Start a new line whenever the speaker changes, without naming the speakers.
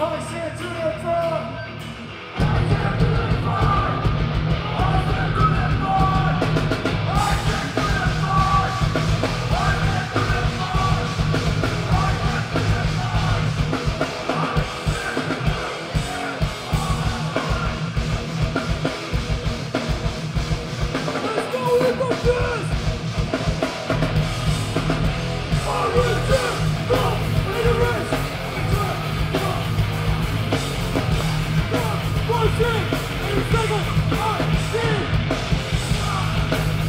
Holy shit, the front. you